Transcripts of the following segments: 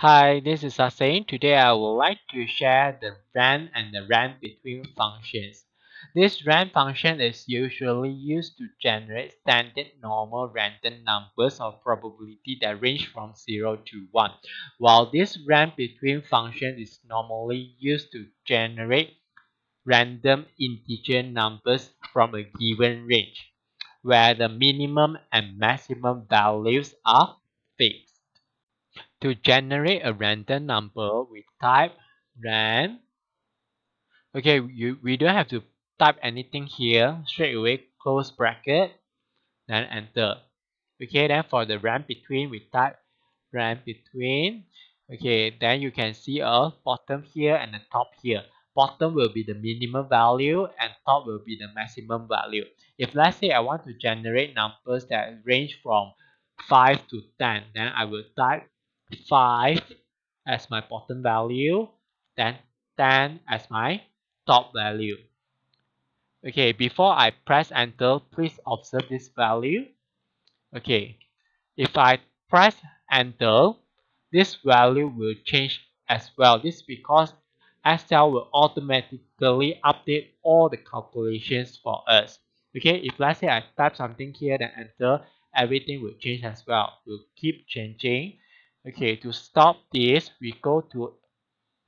Hi, this is Hussein. Today I would like to share the rand and the rand between functions. This rand function is usually used to generate standard normal random numbers of probability that range from 0 to 1, while this rand between function is normally used to generate random integer numbers from a given range, where the minimum and maximum values are fixed. To generate a random number, we type rand. Okay, you, we don't have to type anything here. Straight away, close bracket, then enter. Okay, then for the rand between, we type rand between. Okay, then you can see a bottom here and a top here. Bottom will be the minimum value and top will be the maximum value. If let's say I want to generate numbers that range from 5 to 10, then I will type 5 as my bottom value, then 10 as my top value. Okay, before I press enter, please observe this value. Okay, if I press enter, this value will change as well. This is because Excel will automatically update all the calculations for us. Okay, if let's say I type something here then enter, everything will change as well. Will keep changing Okay, to stop this, we go to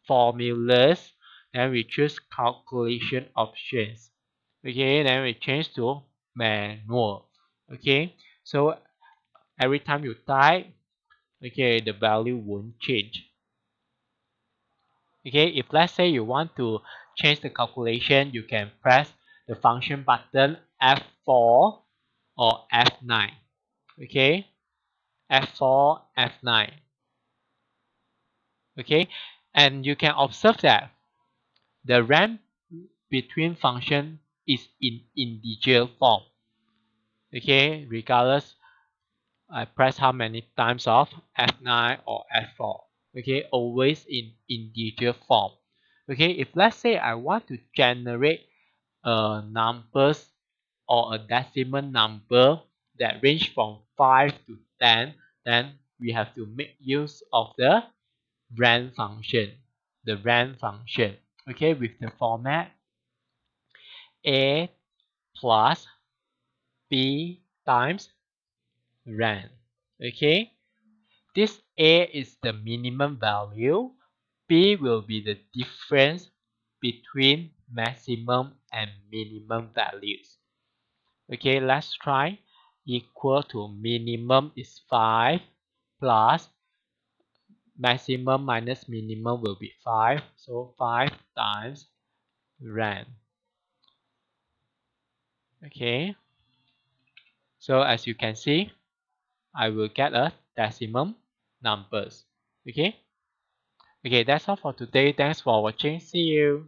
formulas, then we choose calculation options. Okay, then we change to manual. Okay, so every time you type, okay, the value won't change. Okay, if let's say you want to change the calculation, you can press the function button F4 or F9. Okay, F4, F9 okay? And you can observe that the rand between function is in integer form okay? Regardless I press how many times of F9 or F4 okay? Always in integer form okay? If let's say I want to generate a numbers or a decimal number that range from 5 to 10 then we have to make use of the rand function. The rand function. Okay with the format a plus b times rand okay? This a is the minimum value. B will be the difference between maximum and minimum values. Okay let's try. Equal to minimum is 5 plus maximum minus minimum will be 5 so 5 times rand. Okay. So as you can see I will get a decimal numbers. Okay? Okay that's all for today. Thanks for watching. See you